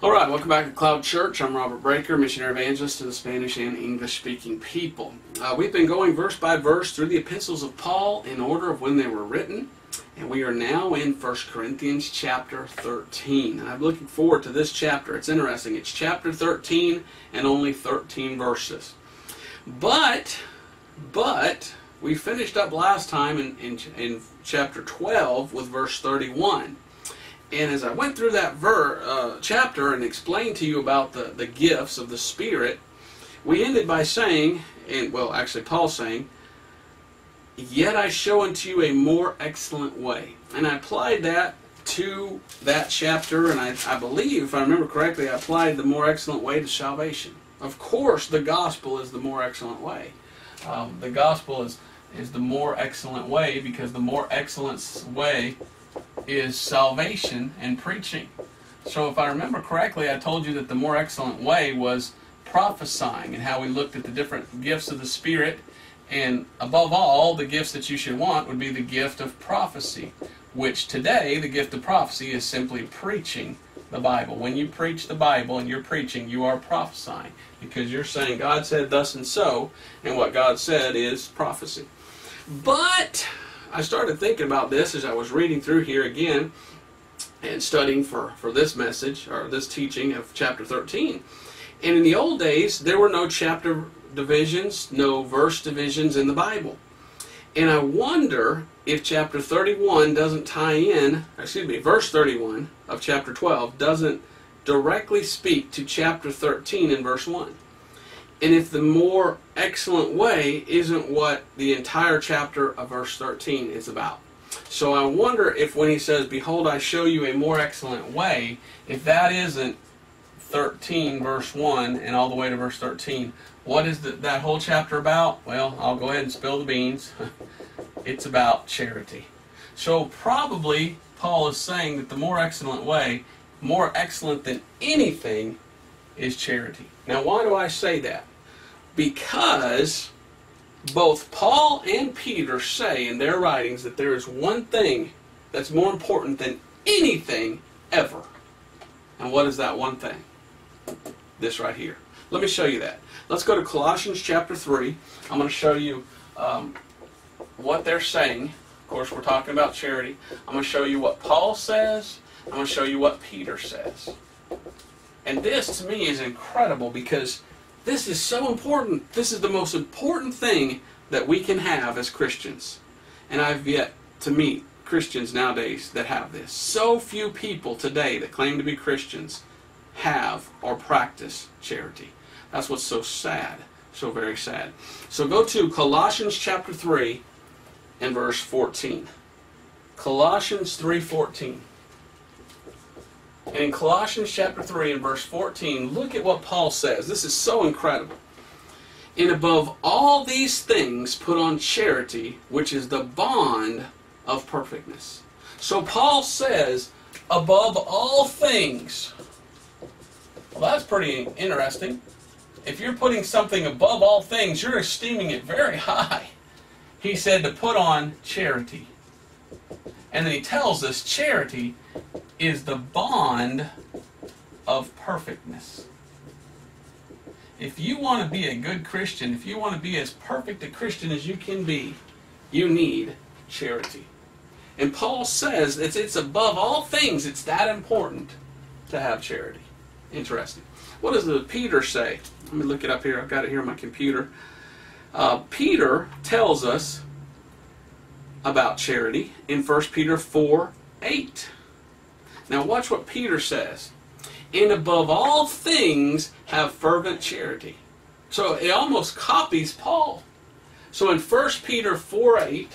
All right, welcome back to Cloud Church. I'm Robert Breaker, missionary evangelist to the Spanish and English speaking people. Uh, we've been going verse by verse through the epistles of Paul in order of when they were written, and we are now in 1 Corinthians chapter 13. And I'm looking forward to this chapter. It's interesting. It's chapter 13 and only 13 verses. But, but, we finished up last time in, in, in chapter 12 with verse 31. And as I went through that ver, uh, chapter and explained to you about the, the gifts of the Spirit, we ended by saying, and well, actually, Paul saying, Yet I show unto you a more excellent way. And I applied that to that chapter, and I, I believe, if I remember correctly, I applied the more excellent way to salvation. Of course, the gospel is the more excellent way. Um, the gospel is, is the more excellent way because the more excellent way is salvation and preaching. So if I remember correctly, I told you that the more excellent way was prophesying and how we looked at the different gifts of the Spirit. And above all, the gifts that you should want would be the gift of prophecy, which today, the gift of prophecy is simply preaching the Bible. When you preach the Bible and you're preaching, you are prophesying because you're saying God said thus and so, and what God said is prophecy. But I started thinking about this as I was reading through here again and studying for, for this message or this teaching of chapter 13. And in the old days, there were no chapter divisions, no verse divisions in the Bible. And I wonder if chapter 31 doesn't tie in, excuse me, verse 31 of chapter 12 doesn't directly speak to chapter 13 in verse 1 and if the more excellent way isn't what the entire chapter of verse 13 is about. So I wonder if when he says, Behold, I show you a more excellent way, if that isn't 13 verse 1 and all the way to verse 13, what is the, that whole chapter about? Well, I'll go ahead and spill the beans. it's about charity. So probably Paul is saying that the more excellent way, more excellent than anything, is charity. Now, why do I say that? Because both Paul and Peter say in their writings that there is one thing that's more important than anything ever. And what is that one thing? This right here. Let me show you that. Let's go to Colossians chapter 3. I'm going to show you um, what they're saying. Of course, we're talking about charity. I'm going to show you what Paul says. I'm going to show you what Peter says. And this, to me, is incredible because this is so important. This is the most important thing that we can have as Christians. And I've yet to meet Christians nowadays that have this. So few people today that claim to be Christians have or practice charity. That's what's so sad. So very sad. So go to Colossians chapter 3 and verse 14. Colossians 3:14. And in Colossians chapter 3 and verse 14, look at what Paul says. This is so incredible. And above all these things, put on charity, which is the bond of perfectness. So Paul says, above all things. Well, that's pretty interesting. If you're putting something above all things, you're esteeming it very high. He said to put on charity. And then he tells us charity is the bond of perfectness. If you want to be a good Christian, if you want to be as perfect a Christian as you can be, you need charity. And Paul says it's, it's above all things, it's that important to have charity. Interesting. What does the Peter say? Let me look it up here. I've got it here on my computer. Uh, Peter tells us about charity in 1 Peter 4 8. Now, watch what Peter says. And above all things, have fervent charity. So it almost copies Paul. So in 1 Peter 4 8,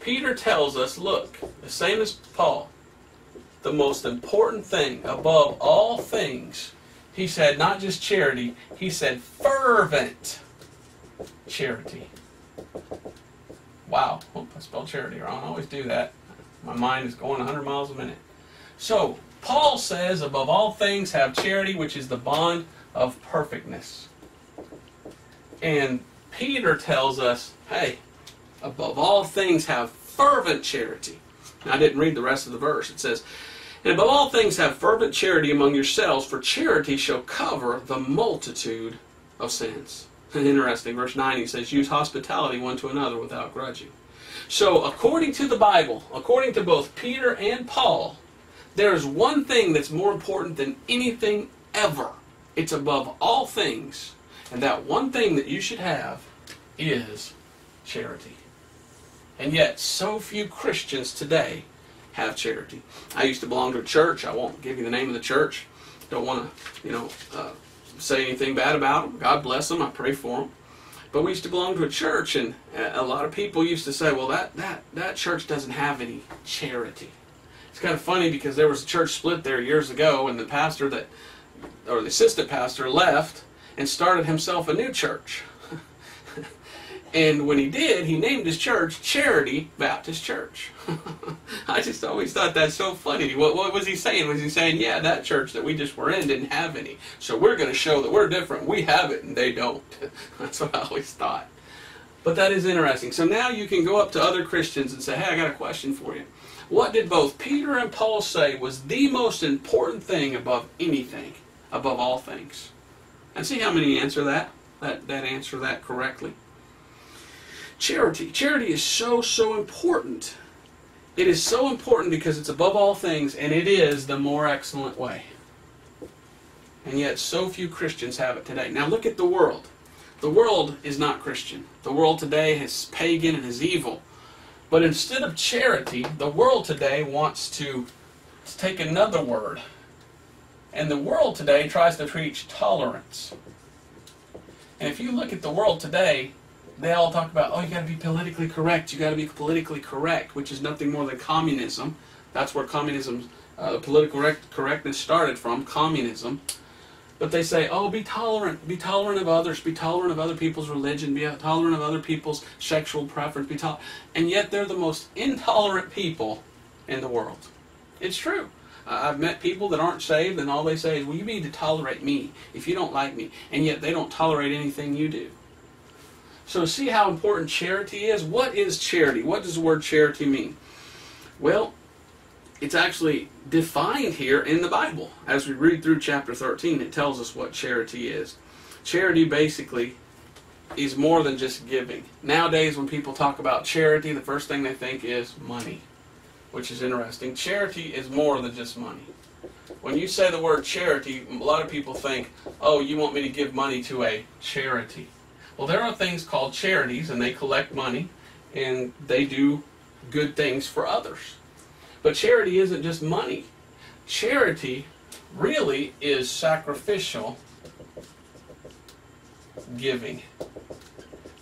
Peter tells us look, the same as Paul, the most important thing above all things, he said not just charity, he said fervent charity. Wow, Oop, I spelled charity wrong. I always do that. My mind is going 100 miles a minute. So, Paul says, above all things, have charity, which is the bond of perfectness. And Peter tells us, hey, above all things, have fervent charity. Now, I didn't read the rest of the verse. It says, And above all things, have fervent charity among yourselves, for charity shall cover the multitude of sins. Interesting. Verse 9, he says, Use hospitality one to another without grudging. So, according to the Bible, according to both Peter and Paul, there is one thing that's more important than anything ever. It's above all things. And that one thing that you should have is charity. And yet, so few Christians today have charity. I used to belong to a church. I won't give you the name of the church. Don't want to, you know, uh, say anything bad about them. God bless them. I pray for them. But we used to belong to a church, and a lot of people used to say, "Well, that that that church doesn't have any charity." It's kind of funny because there was a church split there years ago, and the pastor that, or the assistant pastor, left and started himself a new church. And when he did, he named his church Charity Baptist Church. I just always thought that's so funny. What, what, was he saying? Was he saying, yeah, that church that we just were in didn't have any. So we're going to show that we're different. We have it and they don't. that's what I always thought. But that is interesting. So now you can go up to other Christians and say, hey, I got a question for you. What did both Peter and Paul say was the most important thing above anything, above all things? And see how many answer that, that, that answer that correctly. Charity. Charity is so, so important. It is so important because it's above all things and it is the more excellent way. And yet, so few Christians have it today. Now, look at the world. The world is not Christian. The world today is pagan and is evil. But instead of charity, the world today wants to take another word. And the world today tries to preach tolerance. And if you look at the world today, they all talk about, oh, you got to be politically correct. You got to be politically correct, which is nothing more than communism. That's where communism, uh, political correct, correctness started from, communism. But they say, oh, be tolerant. Be tolerant of others. Be tolerant of other people's religion. Be tolerant of other people's sexual preference. Be tolerant. And yet they're the most intolerant people in the world. It's true. I've met people that aren't saved, and all they say is, well, you need to tolerate me if you don't like me. And yet they don't tolerate anything you do. So see how important charity is? What is charity? What does the word charity mean? Well, it's actually defined here in the Bible. As we read through chapter 13, it tells us what charity is. Charity basically is more than just giving. Nowadays, when people talk about charity, the first thing they think is money, which is interesting. Charity is more than just money. When you say the word charity, a lot of people think, oh, you want me to give money to a charity. Well, there are things called charities, and they collect money and they do good things for others. But charity isn't just money. Charity really is sacrificial giving.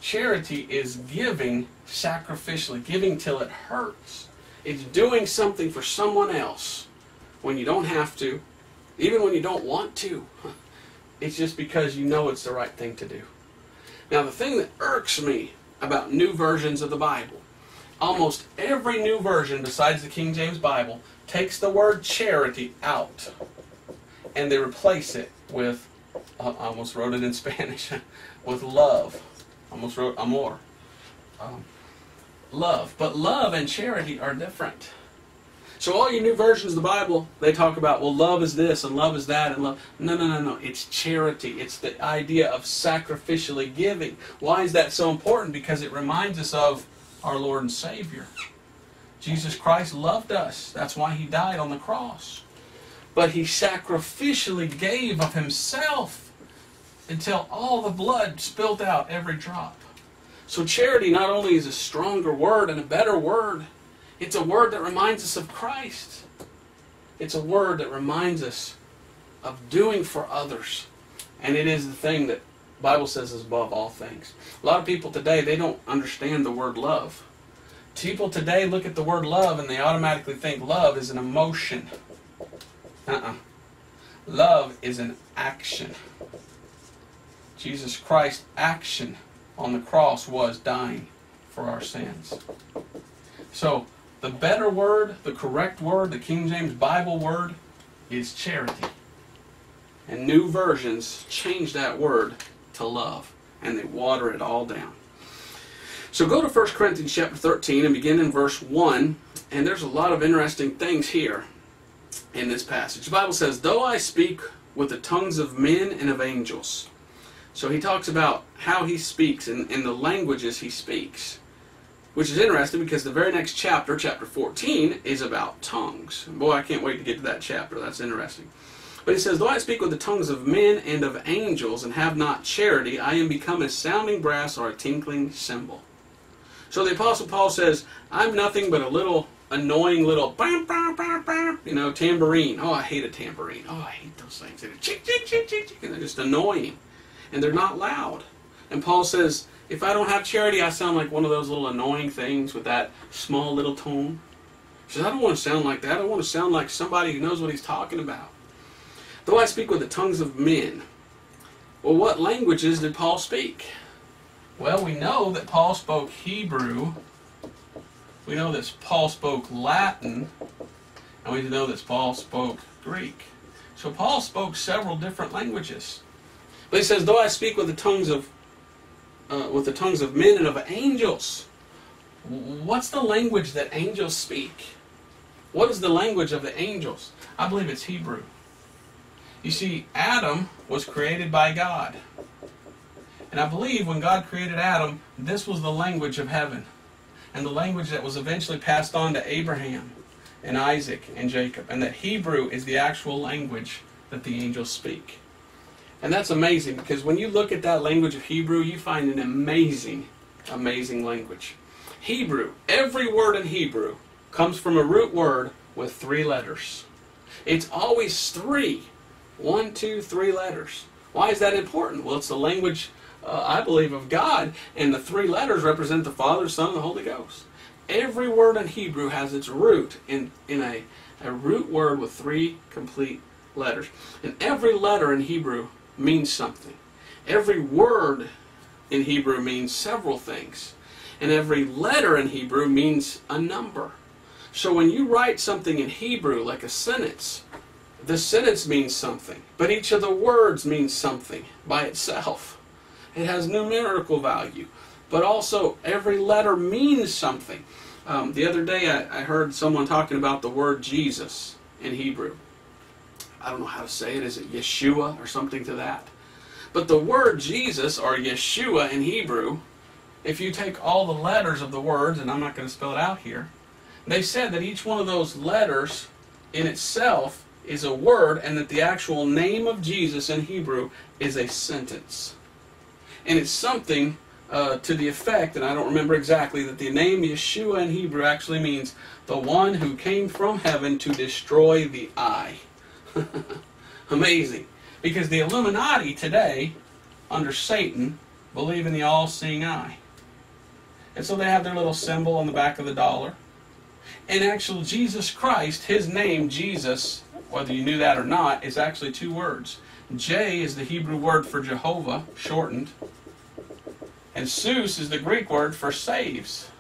Charity is giving sacrificially, giving till it hurts. It's doing something for someone else when you don't have to, even when you don't want to. It's just because you know it's the right thing to do. Now, the thing that irks me about new versions of the Bible, almost every new version besides the King James Bible takes the word charity out and they replace it with, I almost wrote it in Spanish, with love. Almost wrote amor. Um, love. But love and charity are different. So all your new versions of the Bible, they talk about, well, love is this and love is that and love. No, no, no, no. It's charity. It's the idea of sacrificially giving. Why is that so important? Because it reminds us of our Lord and Savior. Jesus Christ loved us. That's why he died on the cross. But he sacrificially gave of himself until all the blood spilled out every drop. So charity not only is a stronger word and a better word, it's a word that reminds us of Christ. It's a word that reminds us of doing for others. And it is the thing that Bible says is above all things. A lot of people today, they don't understand the word love. People today look at the word love and they automatically think love is an emotion. Uh-uh. Love is an action. Jesus Christ's action on the cross was dying for our sins. So, the better word, the correct word, the King James Bible word is charity. And new versions change that word to love and they water it all down. So go to 1 Corinthians chapter 13 and begin in verse 1 and there's a lot of interesting things here. in this passage. The Bible says, Though I speak with the tongues of men and of angels. So he talks about how he speaks and, and the languages he speaks. Which is interesting because the very next chapter, chapter 14, is about tongues. Boy, I can't wait to get to that chapter. That's interesting. But he says, Though I speak with the tongues of men and of angels and have not charity, I am become a sounding brass or a tinkling cymbal. So the Apostle Paul says, I'm nothing but a little annoying little, bam, bam, bam, bam, you know, tambourine. Oh, I hate a tambourine. Oh, I hate those things. They're and they're just annoying. And they're not loud. And Paul says, if I don't have charity, I sound like one of those little annoying things with that small little tone. He says, I don't want to sound like that. I want to sound like somebody who knows what he's talking about. Though I speak with the tongues of men. Well, what languages did Paul speak? Well, we know that Paul spoke Hebrew. We know that Paul spoke Latin. And we know that Paul spoke Greek. So Paul spoke several different languages. But he says, though I speak with the tongues of uh, with the tongues of men and of angels. What's the language that angels speak? What is the language of the angels? I believe it's Hebrew. You see, Adam was created by God. And I believe when God created Adam, this was the language of heaven. And the language that was eventually passed on to Abraham and Isaac and Jacob. And that Hebrew is the actual language that the angels speak. And that's amazing because when you look at that language of Hebrew, you find an amazing, amazing language. Hebrew, every word in Hebrew comes from a root word with three letters. It's always three. One, two, three letters. Why is that important? Well, it's the language, uh, I believe, of God, and the three letters represent the Father, Son, and the Holy Ghost. Every word in Hebrew has its root in, in a, a root word with three complete letters. And every letter in Hebrew means something. Every word in Hebrew means several things. And every letter in Hebrew means a number. So when you write something in Hebrew, like a sentence, the sentence means something. But each of the words means something by itself. It has numerical value. But also, every letter means something. Um, the other day, I, I heard someone talking about the word Jesus in Hebrew. I don't know how to say it. Is it Yeshua or something to that? But the word Jesus or Yeshua in Hebrew, if you take all the letters of the words, and I'm not going to spell it out here, they said that each one of those letters in itself is a word and that the actual name of Jesus in Hebrew is a sentence. And it's something uh, to the effect, and I don't remember exactly, that the name Yeshua in Hebrew actually means the one who came from heaven to destroy the eye. Amazing. Because the Illuminati today, under Satan, believe in the all seeing eye. And so they have their little symbol on the back of the dollar. And actual Jesus Christ, his name, Jesus, whether you knew that or not, is actually two words. J is the Hebrew word for Jehovah, shortened. And Zeus is the Greek word for saves.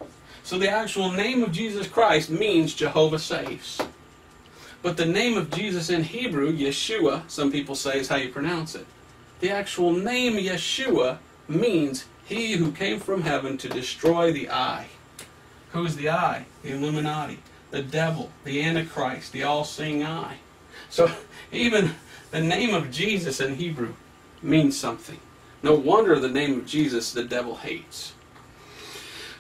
So the actual name of Jesus Christ means Jehovah saves. But the name of Jesus in Hebrew, Yeshua, some people say is how you pronounce it. The actual name Yeshua means he who came from heaven to destroy the eye. Who's the eye? The Illuminati, the devil, the Antichrist, the all seeing eye. So even the name of Jesus in Hebrew means something. No wonder the name of Jesus the devil hates.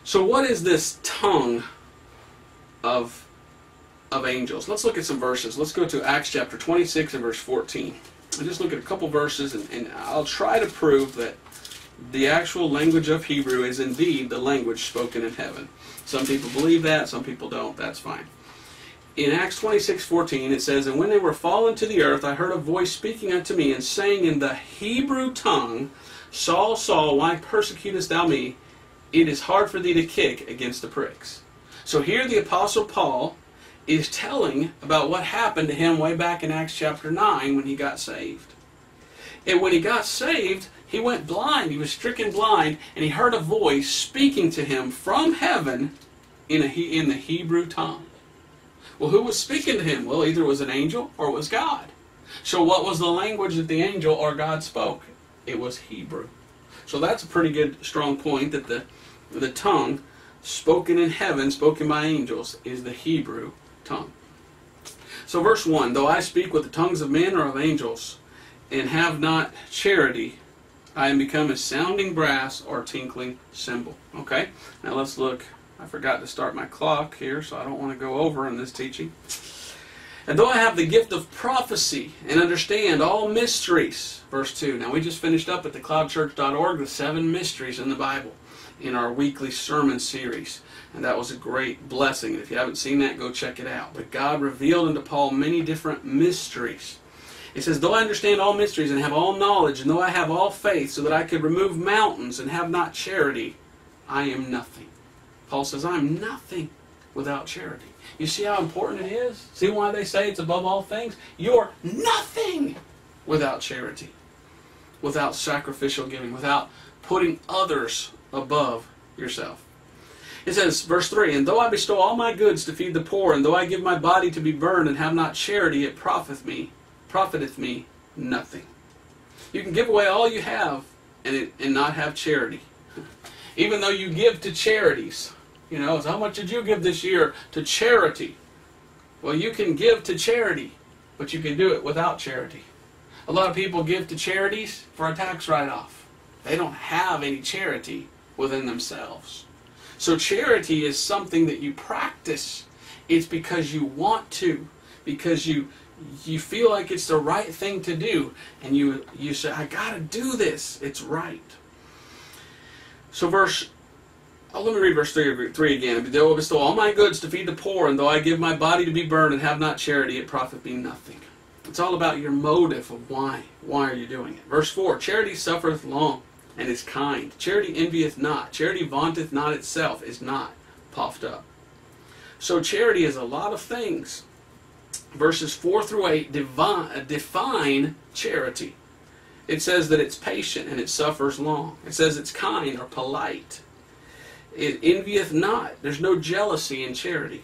So, what is this tongue of of angels. Let's look at some verses. Let's go to Acts chapter 26 and verse 14. And just look at a couple verses, and, and I'll try to prove that the actual language of Hebrew is indeed the language spoken in heaven. Some people believe that, some people don't. That's fine. In Acts 26 14, it says, And when they were fallen to the earth, I heard a voice speaking unto me, and saying in the Hebrew tongue, Saul, Saul, why persecutest thou me? It is hard for thee to kick against the pricks. So here the Apostle Paul is telling about what happened to him way back in Acts chapter 9 when he got saved. And when he got saved, he went blind. He was stricken blind, and he heard a voice speaking to him from heaven in, a, in the Hebrew tongue. Well, who was speaking to him? Well, either it was an angel or it was God. So, what was the language that the angel or God spoke? It was Hebrew. So, that's a pretty good, strong point that the, the tongue spoken in heaven, spoken by angels, is the Hebrew tongue. So, verse 1 Though I speak with the tongues of men or of angels, and have not charity, I am become a sounding brass or tinkling cymbal. Okay? Now let's look. I forgot to start my clock here, so I don't want to go over in this teaching. And though I have the gift of prophecy and understand all mysteries, verse 2. Now we just finished up at thecloudchurch.org the seven mysteries in the Bible in our weekly sermon series. And that was a great blessing. If you haven't seen that, go check it out. But God revealed unto Paul many different mysteries. It says, Though I understand all mysteries and have all knowledge, and though I have all faith, so that I could remove mountains and have not charity, I am nothing. Paul says, I'm nothing without charity. You see how important it is? See why they say it's above all things? You're nothing without charity, without sacrificial giving, without putting others above yourself. It says, verse 3 And though I bestow all my goods to feed the poor, and though I give my body to be burned, and have not charity, it profiteth me, profiteth me nothing. You can give away all you have and, it, and not have charity. Even though you give to charities. You know, how much did you give this year to charity? Well, you can give to charity, but you can do it without charity. A lot of people give to charities for a tax write off. They don't have any charity within themselves. So charity is something that you practice. It's because you want to, because you you feel like it's the right thing to do, and you you say, "I got to do this. It's right." So verse. Oh, let me read verse 3, 3 again. Though I bestow all my goods to feed the poor, and though I give my body to be burned and have not charity, it profit me nothing. It's all about your motive of why. Why are you doing it? Verse 4 Charity suffereth long and is kind. Charity envieth not. Charity vaunteth not itself, is not puffed up. So charity is a lot of things. Verses 4 through 8 divine, uh, define charity. It says that it's patient and it suffers long. It says it's kind or polite. It envieth not. There's no jealousy in charity.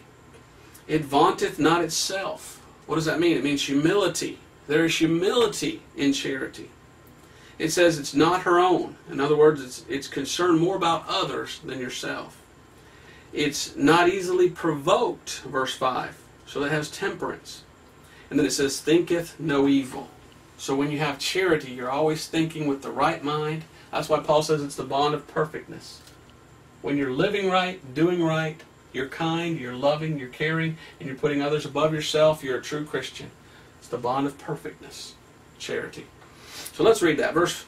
It vaunteth not itself. What does that mean? It means humility. There is humility in charity. It says it's not her own. In other words, it's, it's concerned more about others than yourself. It's not easily provoked, verse 5. So that has temperance. And then it says, thinketh no evil. So when you have charity, you're always thinking with the right mind. That's why Paul says it's the bond of perfectness. When you're living right, doing right, you're kind, you're loving, you're caring, and you're putting others above yourself, you're a true Christian. It's the bond of perfectness, charity. So let's read that. Verse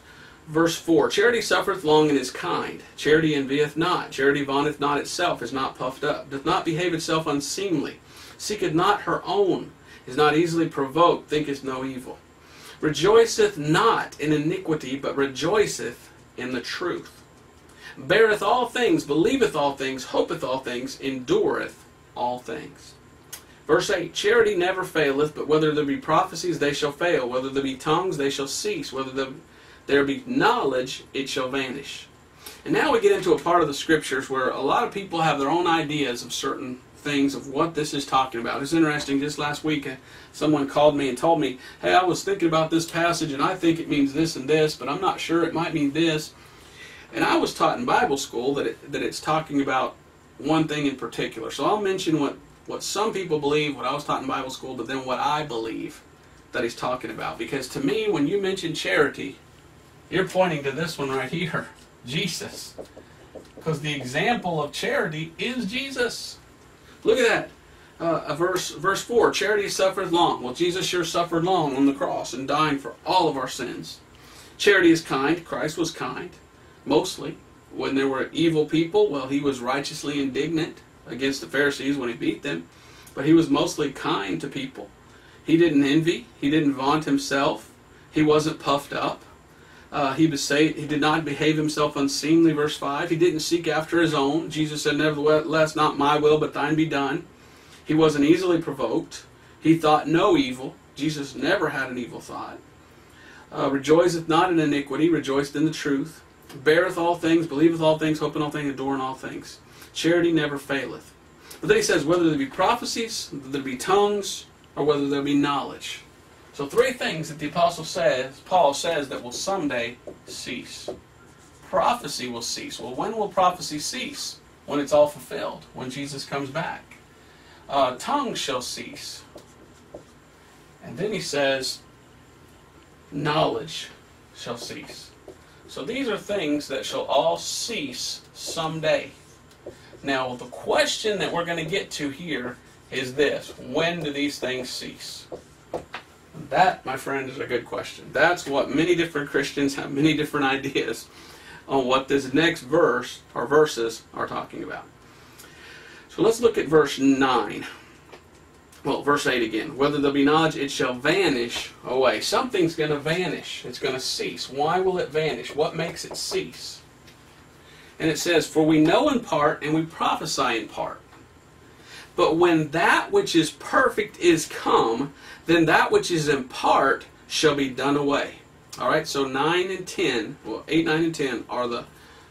verse 4. Charity suffereth long and is kind. Charity envieth not. Charity vaunteth not itself, is not puffed up, doth not behave itself unseemly, seeketh not her own, is not easily provoked, thinketh no evil. Rejoiceth not in iniquity, but rejoiceth in the truth. Beareth all things, believeth all things, hopeth all things, endureth all things. Verse 8 Charity never faileth, but whether there be prophecies, they shall fail. Whether there be tongues, they shall cease. Whether there be knowledge, it shall vanish. And now we get into a part of the scriptures where a lot of people have their own ideas of certain things of what this is talking about. It's interesting, just last week, uh, someone called me and told me, Hey, I was thinking about this passage and I think it means this and this, but I'm not sure it might mean this. And I was taught in Bible school that, it, that it's talking about one thing in particular. So I'll mention what what some people believe, what I was taught in Bible school, but then what I believe that he's talking about. Because to me, when you mention charity, you're pointing to this one right here Jesus. Because the example of charity is Jesus. Look at that. Uh, verse verse 4 Charity suffereth long. Well, Jesus sure suffered long on the cross and dying for all of our sins. Charity is kind. Christ was kind, mostly. When there were evil people, well, he was righteously indignant against the Pharisees when he beat them, but he was mostly kind to people. He didn't envy. He didn't vaunt himself. He wasn't puffed up. Uh, he, say, he did not behave himself unseemly, verse 5. He didn't seek after his own. Jesus said, Nevertheless, not my will, but thine be done. He wasn't easily provoked. He thought no evil. Jesus never had an evil thought. Uh, rejoiceth not in iniquity, rejoiced in the truth. Beareth all things, believeth all things, hoping all things, adorn all things. Charity never faileth. But then he says, whether there be prophecies, whether there be tongues, or whether there be knowledge. So three things that the apostle says, Paul says, that will someday cease. Prophecy will cease. Well, when will prophecy cease? When it's all fulfilled, when Jesus comes back. Uh, tongues shall cease. And then he says, knowledge shall cease. So these are things that shall all cease someday. Now, the question that we're going to get to here is this when do these things cease? That, my friend, is a good question. That's what many different Christians have many different ideas on what this next verse or verses are talking about. So let's look at verse 9. Well, verse 8 again. Whether there be knowledge, it shall vanish away. Something's going to vanish. It's going to cease. Why will it vanish? What makes it cease? And it says, For we know in part and we prophesy in part. But when that which is perfect is come, then that which is in part shall be done away. All right, so 9 and 10, well, 8, 9, and 10 are the,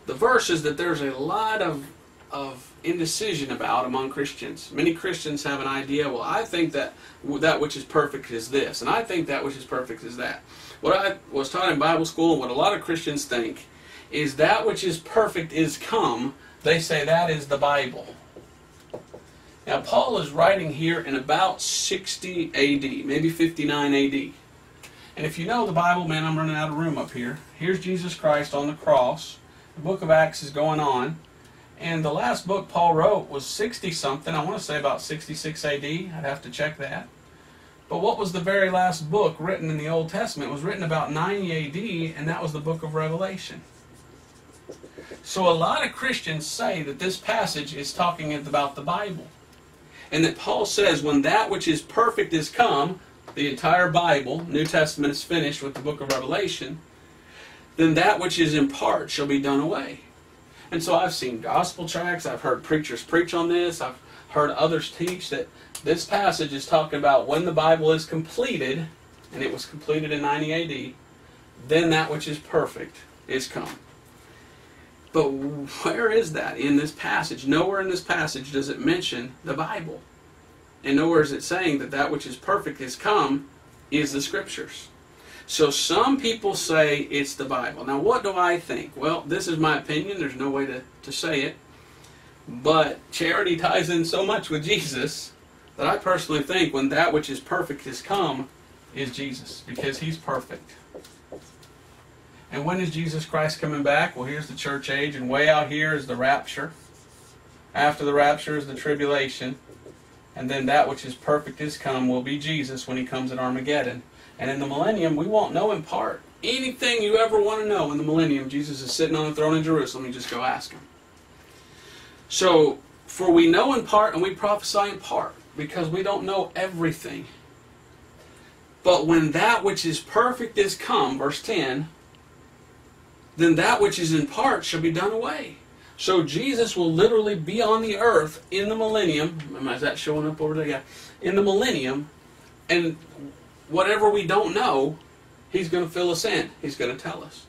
the verses that there's a lot of, of indecision about among Christians. Many Christians have an idea, well, I think that that which is perfect is this, and I think that which is perfect is that. What I was taught in Bible school, and what a lot of Christians think, is that which is perfect is come. They say that is the Bible. Now, Paul is writing here in about 60 AD, maybe 59 AD. And if you know the Bible, man, I'm running out of room up here. Here's Jesus Christ on the cross. The book of Acts is going on. And the last book Paul wrote was 60 something. I want to say about 66 AD. I'd have to check that. But what was the very last book written in the Old Testament? It was written about 90 AD, and that was the book of Revelation. So a lot of Christians say that this passage is talking about the Bible. And that Paul says, when that which is perfect is come, the entire Bible, New Testament is finished with the book of Revelation, then that which is in part shall be done away. And so I've seen gospel tracts, I've heard preachers preach on this, I've heard others teach that this passage is talking about when the Bible is completed, and it was completed in 90 AD, then that which is perfect is come. But where is that in this passage? Nowhere in this passage does it mention the Bible. And nowhere is it saying that that which is perfect is come is the scriptures. So some people say it's the Bible. Now, what do I think? Well, this is my opinion. There's no way to, to say it. But charity ties in so much with Jesus that I personally think when that which is perfect is come is Jesus because he's perfect. And when is Jesus Christ coming back? Well, here's the church age, and way out here is the rapture. After the rapture is the tribulation. And then that which is perfect is come will be Jesus when he comes at Armageddon. And in the millennium, we won't know in part. Anything you ever want to know in the millennium, Jesus is sitting on the throne in Jerusalem. You just go ask him. So, for we know in part and we prophesy in part because we don't know everything. But when that which is perfect is come, verse 10, then that which is in part shall be done away. So Jesus will literally be on the earth in the millennium. Is that showing up over there? Yeah. In the millennium, and whatever we don't know, He's going to fill us in. He's going to tell us.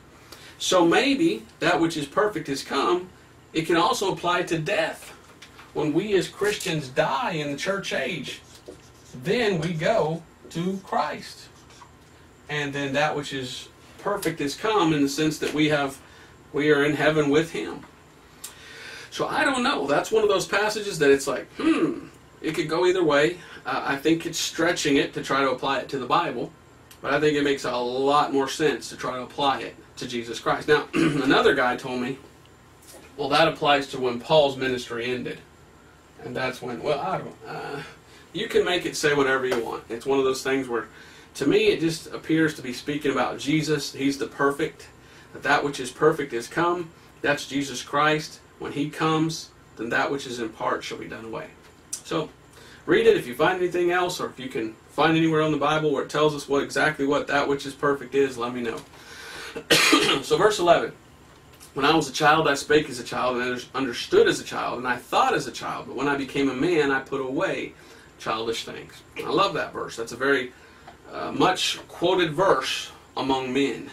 So maybe that which is perfect has come. It can also apply to death. When we as Christians die in the church age, then we go to Christ. And then that which is perfect has come in the sense that we have we are in heaven with him. So I don't know. That's one of those passages that it's like, hmm, it could go either way. Uh, I think it's stretching it to try to apply it to the Bible, but I think it makes a lot more sense to try to apply it to Jesus Christ. Now, another guy told me, well, that applies to when Paul's ministry ended. And that's when, well, I don't, uh, you can make it say whatever you want. It's one of those things where, to me, it just appears to be speaking about Jesus. He's the perfect. That which is perfect is come. That's Jesus Christ. When he comes, then that which is in part shall be done away. So, read it if you find anything else, or if you can find anywhere in the Bible where it tells us what exactly what that which is perfect is, let me know. so, verse 11. When I was a child, I spake as a child, and understood as a child, and I thought as a child. But when I became a man, I put away childish things. I love that verse. That's a very uh, much quoted verse among men.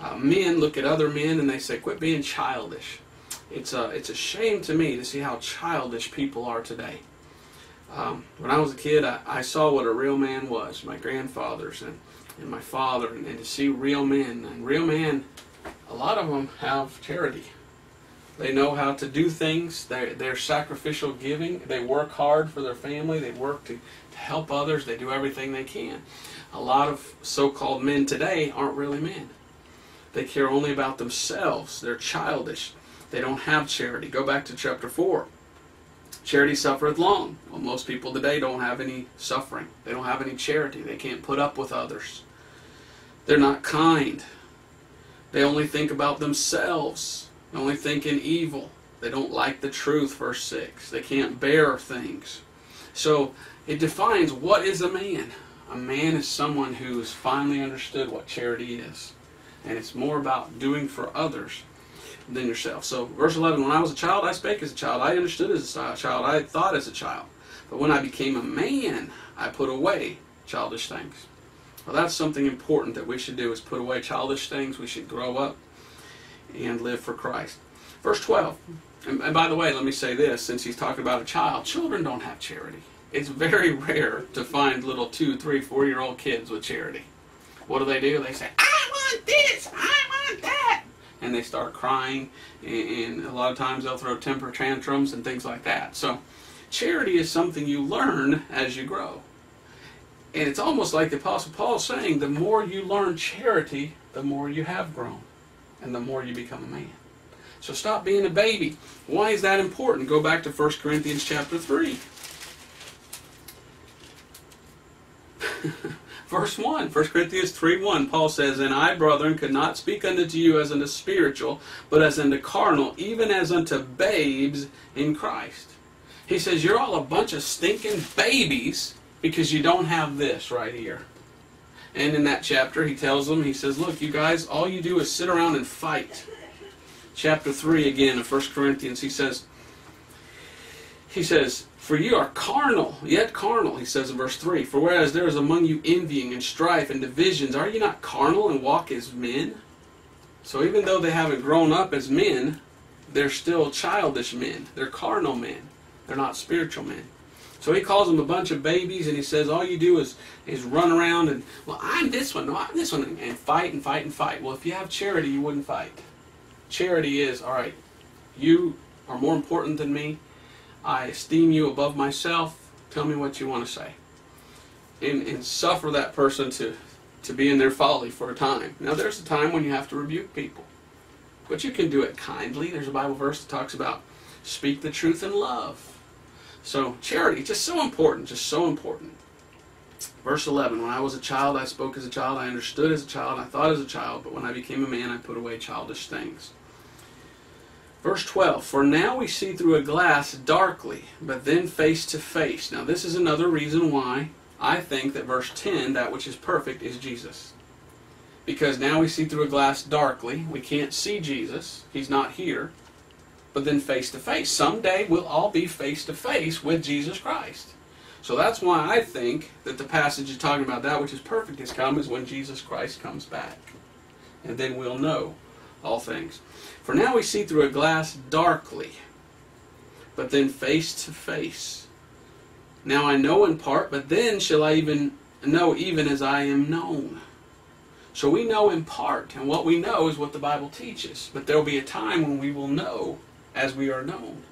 Uh, men look at other men and they say, quit being childish it's a, it's a shame to me to see how childish people are today. Um, when I was a kid, I, I, saw what a real man was, my grandfathers and, and my father, and, and to see real men. And real men, a lot of them have charity. They know how to do things. They're, they're sacrificial giving. They work hard for their family. They work to, to help others. They do everything they can. A lot of so called men today aren't really men. They care only about themselves. They're childish. They don't have charity. Go back to chapter 4. Charity suffereth long. Well, most people today don't have any suffering. They don't have any charity. They can't put up with others. They're not kind. They only think about themselves. They only think in evil. They don't like the truth, verse 6. They can't bear things. So it defines what is a man. A man is someone who has finally understood what charity is. And it's more about doing for others than yourself. So, verse 11 When I was a child, I spake as a child. I understood as a child. I thought as a child. But when I became a man, I put away childish things. Well, that's something important that we should do is put away childish things. We should grow up and live for Christ. Verse 12. And, and by the way, let me say this since he's talking about a child, children don't have charity. It's very rare to find little two, three, four year old kids with charity. What do they do? They say, I want this, I want that. And they start crying, and a lot of times they'll throw temper tantrums and things like that. So, charity is something you learn as you grow. And it's almost like the Apostle Paul saying the more you learn charity, the more you have grown, and the more you become a man. So stop being a baby. Why is that important? Go back to 1 Corinthians chapter 3. Verse 1, 1 Corinthians 3 1, Paul says, And I, brethren, could not speak unto you as unto spiritual, but as unto carnal, even as unto babes in Christ. He says, You're all a bunch of stinking babies because you don't have this right here. And in that chapter, he tells them, He says, Look, you guys, all you do is sit around and fight. Chapter 3 again of 1 Corinthians, he says, He says, for you are carnal, yet carnal, he says in verse 3. For whereas there is among you envying and strife and divisions, are you not carnal and walk as men? So even though they haven't grown up as men, they're still childish men. They're carnal men. They're not spiritual men. So he calls them a bunch of babies and he says all you do is, is run around and, well, I'm this one, no, I'm this one, and fight and fight and fight. Well, if you have charity, you wouldn't fight. Charity is, all right, you are more important than me. I esteem you above myself. Tell me what you want to say. And, and suffer that person to, to be in their folly for a time. Now, there's a time when you have to rebuke people. But you can do it kindly. There's a Bible verse that talks about speak the truth in love. So, charity, just so important, just so important. Verse 11 When I was a child, I spoke as a child, I understood as a child, I thought as a child, but when I became a man, I put away childish things. Verse 12, For now we see through a glass darkly, but then face to face. Now, this is another reason why I think that verse 10, that which is perfect, is Jesus. Because now we see through a glass darkly. We can't see Jesus. He's not here. But then face to face. Someday we'll all be face to face with Jesus Christ. So that's why I think that the passage is talking about that which is perfect has come is when Jesus Christ comes back. And then we'll know all things. For now we see through a glass darkly, but then face to face. Now I know in part, but then shall I even know even as I am known. So we know in part, and what we know is what the Bible teaches. But there will be a time when we will know as we are known.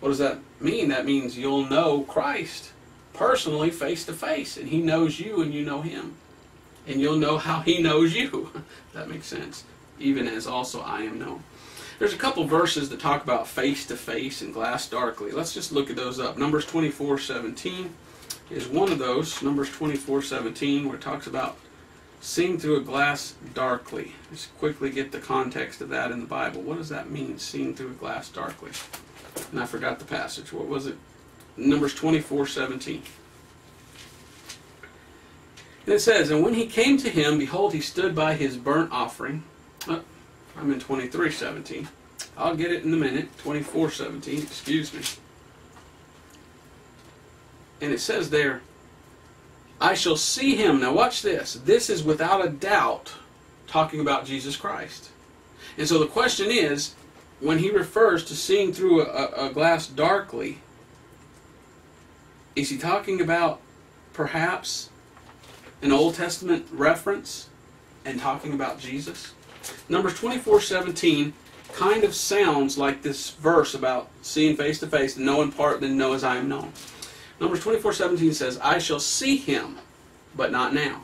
What does that mean? That means you'll know Christ personally, face to face, and He knows you and you know Him. And you'll know how He knows you. that makes sense even as also I am known. There's a couple verses that talk about face to face and glass darkly. Let's just look at those up. Numbers 24 17 is one of those. Numbers 24 17, where it talks about seeing through a glass darkly. Let's quickly get the context of that in the Bible. What does that mean, seeing through a glass darkly? And I forgot the passage. What was it? Numbers 24 17. And it says, And when he came to him, behold, he stood by his burnt offering Oh, I'm in 2317. I'll get it in a minute. 2417, excuse me. And it says there, I shall see him. Now watch this. This is without a doubt talking about Jesus Christ. And so the question is, when he refers to seeing through a, a glass darkly, is he talking about perhaps an Old Testament reference and talking about Jesus? Numbers 24 17 kind of sounds like this verse about seeing face to face know in part, then know as I am known. Numbers 24 17 says, I shall see him, but not now.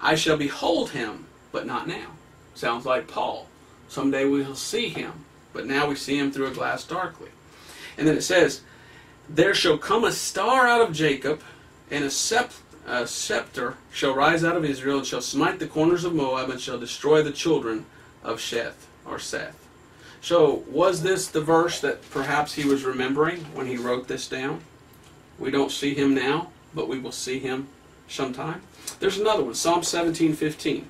I shall behold him, but not now. Sounds like Paul. Someday we will see him, but now we see him through a glass darkly. And then it says, There shall come a star out of Jacob, and a, scepter a scepter shall rise out of Israel, and shall smite the corners of Moab, and shall destroy the children of Sheth, or Seth. So, was this the verse that perhaps he was remembering when he wrote this down? We don't see him now, but we will see him sometime. There's another one, Psalm 17:15.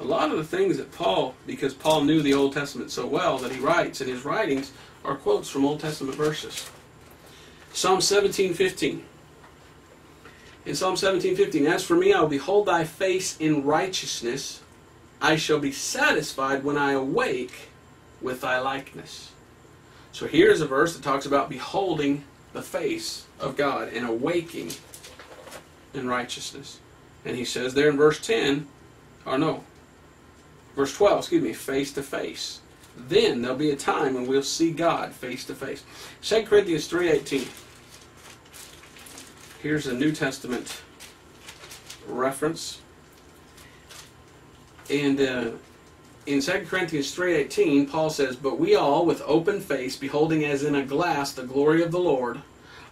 A lot of the things that Paul, because Paul knew the Old Testament so well that he writes in his writings, are quotes from Old Testament verses. Psalm 17:15. In Psalm 17:15, as for me, I will behold thy face in righteousness. I shall be satisfied when I awake with thy likeness. So here's a verse that talks about beholding the face of God and awaking in righteousness. And he says there in verse 10, or no, verse 12, excuse me, face to face. Then there'll be a time when we'll see God face to face. 2 Corinthians 3.18. Here's a New Testament reference. And uh, in 2 Corinthians 3.18, Paul says, But we all, with open face, beholding as in a glass the glory of the Lord,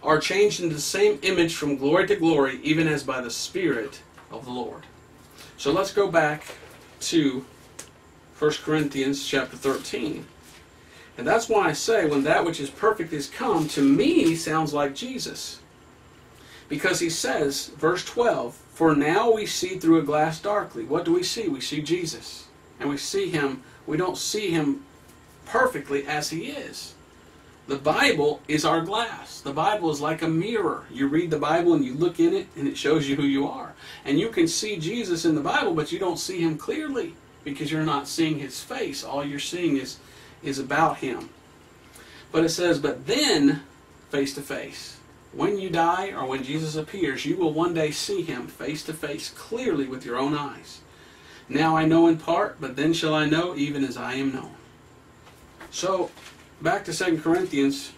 are changed into the same image from glory to glory, even as by the Spirit of the Lord. So let's go back to 1 Corinthians chapter 13. And that's why I say, when that which is perfect is come, to me sounds like Jesus. Because he says, verse 12, For now we see through a glass darkly. What do we see? We see Jesus. And we see him, we don't see him perfectly as he is. The Bible is our glass. The Bible is like a mirror. You read the Bible and you look in it and it shows you who you are. And you can see Jesus in the Bible, but you don't see him clearly because you're not seeing his face. All you're seeing is, is about him. But it says, but then face to face. When you die or when Jesus appears, you will one day see him face to face clearly with your own eyes. Now I know in part, but then shall I know even as I am known. So back to 2 Corinthians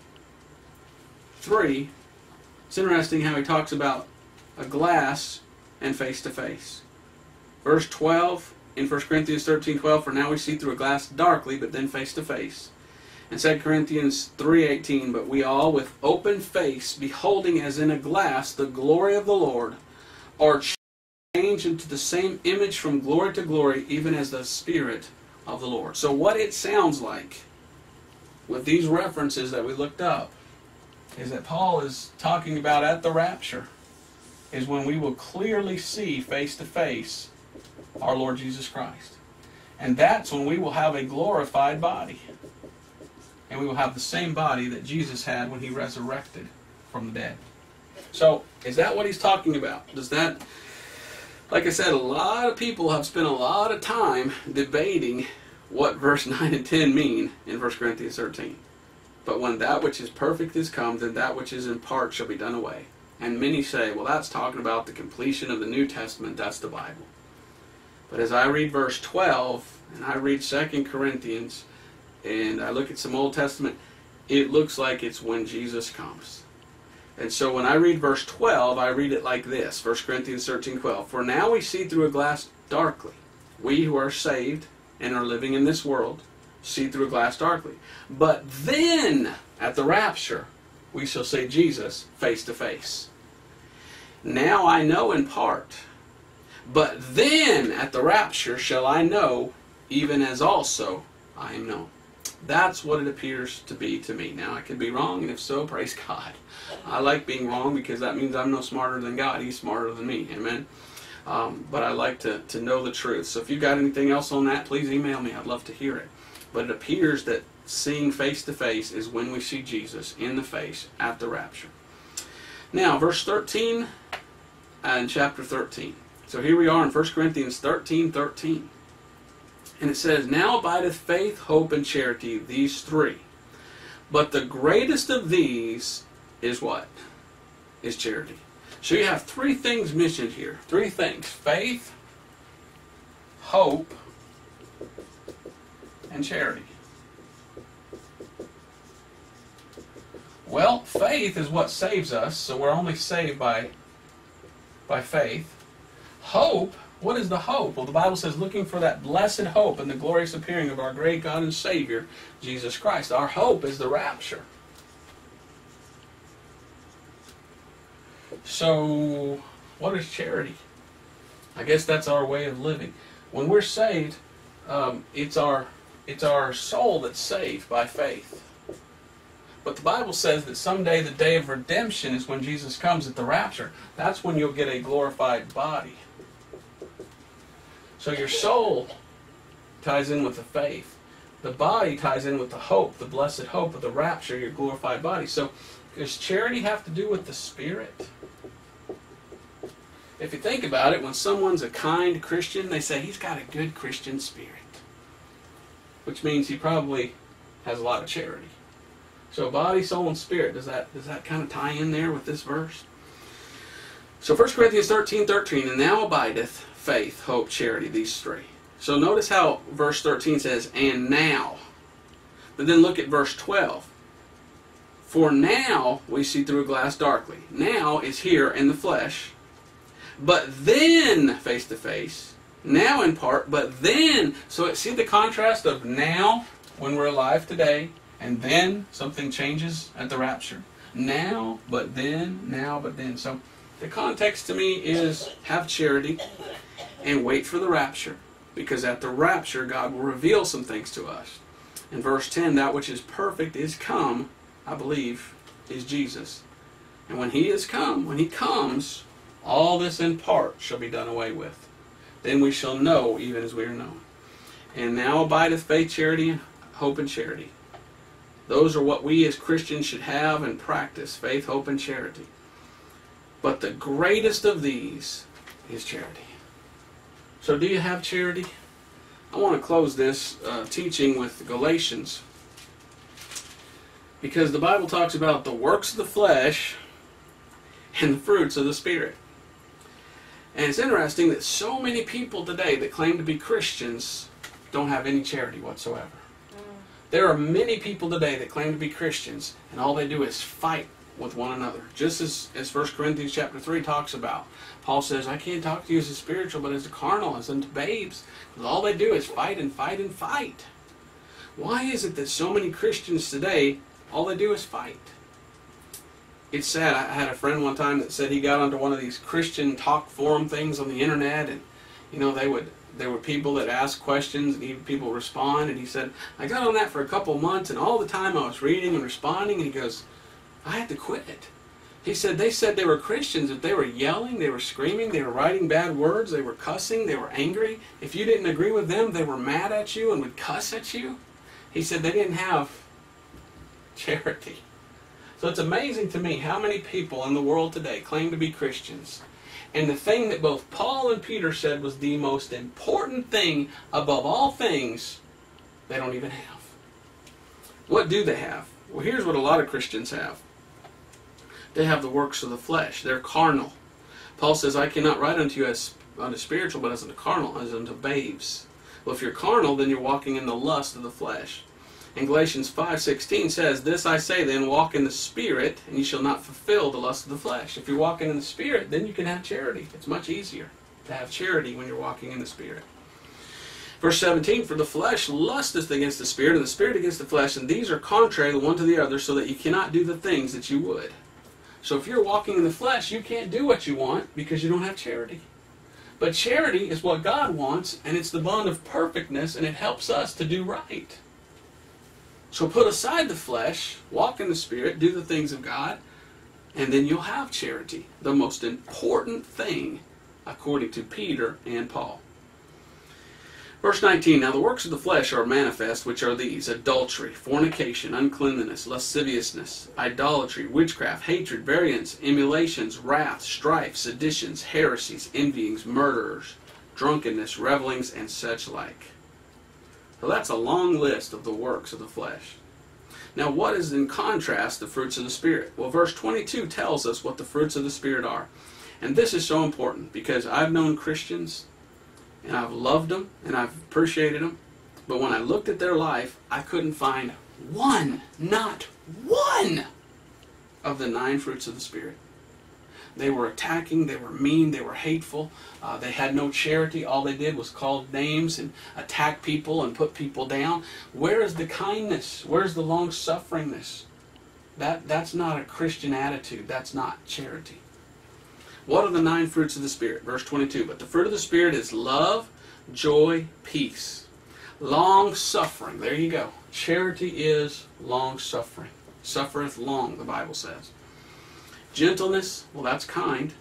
3, it's interesting how he talks about a glass and face to face. Verse 12 in 1 Corinthians 13 12, for now we see through a glass darkly, but then face to face. And 2 Corinthians 3.18, but we all with open face, beholding as in a glass the glory of the Lord, are changed into the same image from glory to glory, even as the Spirit of the Lord. So what it sounds like with these references that we looked up is that Paul is talking about at the rapture is when we will clearly see face to face our Lord Jesus Christ. And that's when we will have a glorified body. And we will have the same body that Jesus had when he resurrected from the dead. So, is that what he's talking about? Does that, like I said, a lot of people have spent a lot of time debating what verse 9 and 10 mean in 1 Corinthians 13. But when that which is perfect is come, then that which is in part shall be done away. And many say, well, that's talking about the completion of the New Testament, that's the Bible. But as I read verse 12, and I read 2 Corinthians, and I look at some Old Testament, it looks like it's when Jesus comes. And so when I read verse 12, I read it like this 1 Corinthians 13 12. For now we see through a glass darkly. We who are saved and are living in this world see through a glass darkly. But then, at the rapture, we shall see Jesus face to face. Now I know in part, but then at the rapture shall I know, even as also I am known. That's what it appears to be to me. Now I could be wrong, and if so, praise God. I like being wrong because that means I'm no smarter than God. He's smarter than me. Amen. Um, but I like to, to know the truth. So if you've got anything else on that, please email me. I'd love to hear it. But it appears that seeing face to face is when we see Jesus in the face at the rapture. Now, verse 13 and chapter 13. So here we are in 1 Corinthians 13 13. And it says, Now abideth faith, hope, and charity, these three. But the greatest of these is what? Is charity. So you have three things mentioned here. Three things faith, hope, and charity. Well, faith is what saves us, so we're only saved by by faith. Hope, what is the hope? Well, the Bible says looking for that blessed hope and the glorious appearing of our great God and Savior, Jesus Christ. Our hope is the rapture. So, what is charity? I guess that's our way of living. When we're saved, um, it's our it's our soul that's saved by faith. But the Bible says that someday the day of redemption is when Jesus comes at the rapture. That's when you'll get a glorified body. So your soul ties in with the faith. The body ties in with the hope, the blessed hope of the rapture, your glorified body. So does charity have to do with the spirit? If you think about it, when someone's a kind Christian, they say he's got a good Christian spirit. Which means he probably has a lot of charity. So body, soul, and spirit, does that does that kind of tie in there with this verse? So 1 Corinthians 13, 13, and now abideth faith, hope, charity, these three. So notice how verse 13 says, and now. But then look at verse 12. For now we see through a glass darkly. Now is here in the flesh, but then face to face. Now in part, but then. So see the contrast of now when we're alive today, and then something changes at the rapture. Now, but then, now, but then. So the context to me is have charity and wait for the rapture. Because at the rapture, God will reveal some things to us. In verse 10, that which is perfect is come, I believe, is Jesus. And when he is come, when he comes, all this in part shall be done away with. Then we shall know even as we are known. And now abideth faith, charity, hope, and charity. Those are what we as Christians should have and practice faith, hope, and charity. But the greatest of these is charity. So, do you have charity? I want to close this uh, teaching with Galatians because the Bible talks about the works of the flesh and the fruits of the Spirit. And it's interesting that so many people today that claim to be Christians don't have any charity whatsoever. There are many people today that claim to be Christians, and all they do is fight with one another. Just as, as 1 Corinthians chapter 3 talks about. Paul says, I can't talk to you as a spiritual, but as a carnal, as unto babes. Because all they do is fight and fight and fight. Why is it that so many Christians today, all they do is fight? It's sad. I had a friend one time that said he got onto one of these Christian talk forum things on the internet, and, you know, they would there were people that asked questions and people respond. And he said, I got on that for a couple months, and all the time I was reading and responding, and he goes, I had to quit it. He said they said they were Christians, that they were yelling, they were screaming, they were writing bad words, they were cussing, they were angry. If you didn't agree with them, they were mad at you and would cuss at you. He said they didn't have charity. So it's amazing to me how many people in the world today claim to be Christians and the thing that both Paul and Peter said was the most important thing above all things, they don't even have. What do they have? Well, here's what a lot of Christians have they have the works of the flesh, they're carnal. Paul says, I cannot write unto you as unto spiritual, but as unto carnal, as unto babes. Well, if you're carnal, then you're walking in the lust of the flesh. And Galatians 5.16 says, This I say then, walk in the Spirit, and you shall not fulfill the lust of the flesh. If you're walking in the Spirit, then you can have charity. It's much easier to have charity when you're walking in the Spirit. Verse 17, For the flesh lusteth against the Spirit, and the Spirit against the flesh, and these are contrary the one to the other, so that you cannot do the things that you would. So if you're walking in the flesh, you can't do what you want because you don't have charity. But charity is what God wants, and it's the bond of perfectness, and it helps us to do right. So put aside the flesh, walk in the Spirit, do the things of God, and then you'll have charity. The most important thing, according to Peter and Paul. Verse 19 Now the works of the flesh are manifest, which are these adultery, fornication, uncleanness, lasciviousness, idolatry, witchcraft, hatred, variance, emulations, wrath, strife, seditions, heresies, envyings, murderers, drunkenness, revelings, and such like so that's a long list of the works of the flesh. Now, what is in contrast the fruits of the Spirit? Well, verse 22 tells us what the fruits of the Spirit are. And this is so important because I've known Christians and I've loved them and I've appreciated them. But when I looked at their life, I couldn't find one, not one, of the nine fruits of the Spirit. They were attacking, they were mean, they were hateful, uh, they had no charity. All they did was call names and attack people and put people down. Where is the kindness? Where's the long sufferingness? That, that's not a Christian attitude. That's not charity. What are the nine fruits of the Spirit? Verse 22. But the fruit of the Spirit is love, joy, peace, long suffering. There you go. Charity is long suffering. Suffereth long, the Bible says. Gentleness, well, that's kind.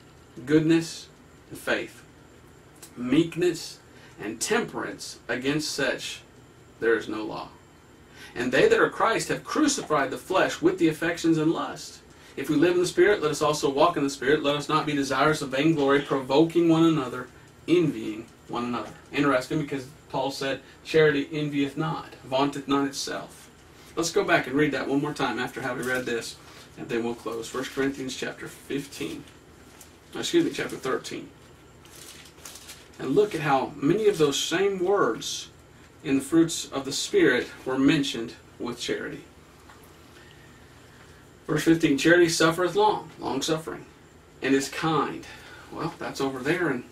Goodness and faith. Meekness and temperance, against such there is no law. And they that are Christ have crucified the flesh with the affections and lust. If we live in the Spirit, let us also walk in the Spirit. Let us not be desirous of vainglory, provoking one another, envying one another. Interesting because Paul said, Charity envieth not, vaunteth not itself. Let's go back and read that one more time after having read this, and then we'll close. 1 Corinthians chapter 15. Excuse me, chapter 13. And look at how many of those same words in the fruits of the Spirit were mentioned with charity. Verse 15 Charity suffereth long, long suffering, and is kind. Well, that's over there, and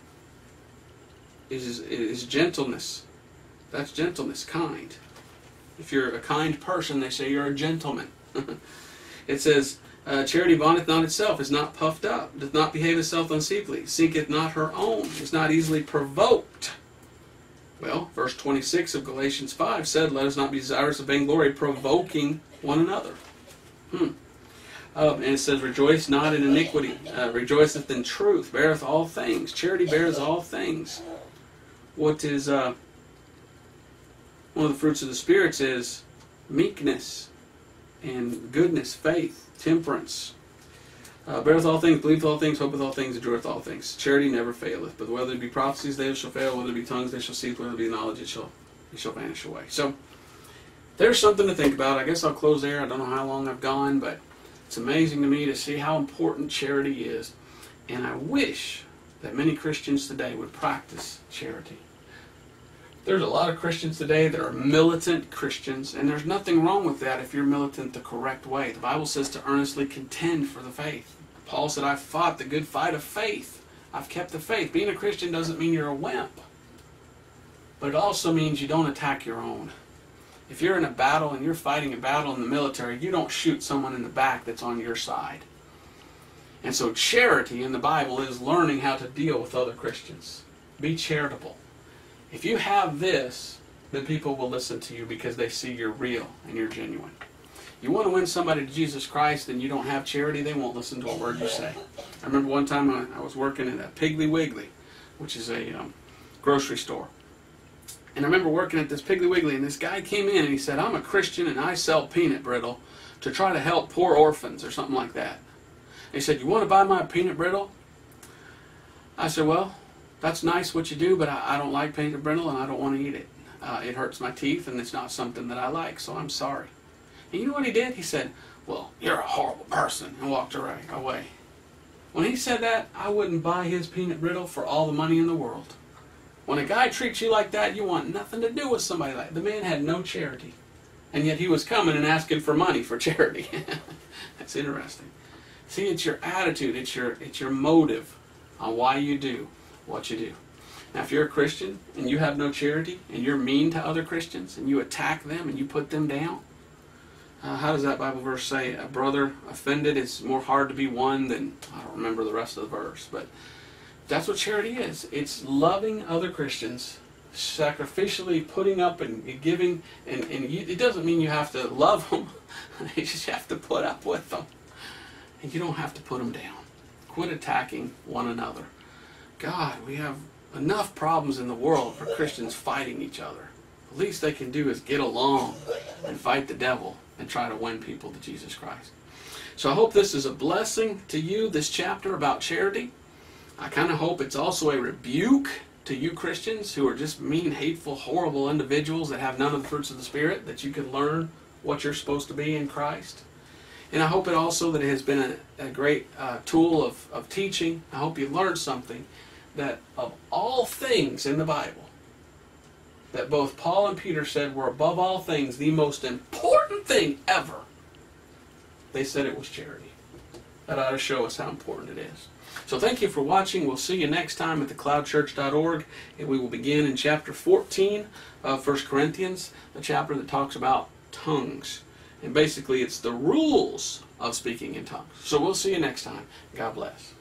is, is gentleness. That's gentleness, kind. If you're a kind person, they say you're a gentleman. it says, uh, Charity vaunteth not itself, is not puffed up, doth not behave itself unseemly, seeketh not her own, is not easily provoked. Well, verse 26 of Galatians 5 said, Let us not be desirous of vainglory, provoking one another. Hmm. Um, and it says, Rejoice not in iniquity, uh, rejoiceth in truth, beareth all things. Charity bears all things. What is uh, one of the fruits of the spirits is meekness and goodness, faith, temperance. Uh, beareth all things, believeth all things, hopeth all things, endureth all things. Charity never faileth. But whether it be prophecies, they shall fail. Whether it be tongues, they shall cease. Whether it be knowledge, it shall, it shall vanish away. So there's something to think about. I guess I'll close there. I don't know how long I've gone, but it's amazing to me to see how important charity is. And I wish that many Christians today would practice charity. There's a lot of Christians today that are militant Christians, and there's nothing wrong with that if you're militant the correct way. The Bible says to earnestly contend for the faith. Paul said, I've fought the good fight of faith. I've kept the faith. Being a Christian doesn't mean you're a wimp, but it also means you don't attack your own. If you're in a battle and you're fighting a battle in the military, you don't shoot someone in the back that's on your side. And so, charity in the Bible is learning how to deal with other Christians. Be charitable. If you have this, then people will listen to you because they see you're real and you're genuine. You want to win somebody to Jesus Christ and you don't have charity, they won't listen to a word you say. I remember one time I, was working at a Piggly Wiggly, which is a um, grocery store. And I remember working at this Piggly Wiggly, and this guy came in and he said, I'm a Christian and I sell peanut brittle to try to help poor orphans or something like that. And he said, You want to buy my peanut brittle? I said, Well, that's nice what you do, but I, I don't like peanut brittle and I don't want to eat it. Uh, it hurts my teeth and it's not something that I like, so I'm sorry. And you know what he did? He said, Well, you're a horrible person, and walked away. When he said that, I wouldn't buy his peanut brittle for all the money in the world. When a guy treats you like that, you want nothing to do with somebody like that. The man had no charity. And yet he was coming and asking for money for charity. That's interesting. See, it's your attitude, it's your it's your motive on why you do what you do. Now, if you're a Christian and you have no charity and you're mean to other Christians and you attack them and you put them down, uh, how does that Bible verse say? A brother offended is more hard to be won than, I don't remember the rest of the verse, but that's what charity is. It's loving other Christians, sacrificially putting up and giving, and, and you, it doesn't mean you have to love them, you just have to put up with them. And you don't have to put them down. Quit attacking one another. God, we have enough problems in the world for Christians fighting each other. The least they can do is get along and fight the devil and try to win people to Jesus Christ. So I hope this is a blessing to you, this chapter about charity. I kind of hope it's also a rebuke to you Christians who are just mean, hateful, horrible individuals that have none of the fruits of the Spirit, that you can learn what you're supposed to be in Christ. And I hope it also that it has been a, a great uh, tool of, of teaching. I hope you learned something that of all things in the Bible, that both Paul and Peter said were above all things the most important thing ever, they said it was charity. That ought to show us how important it is. So thank you for watching. We'll see you next time at thecloudchurch.org, and we will begin in chapter 14 of 1 Corinthians, the chapter that talks about tongues. And basically, it's the rules of speaking in tongues. So we'll see you next time. God bless.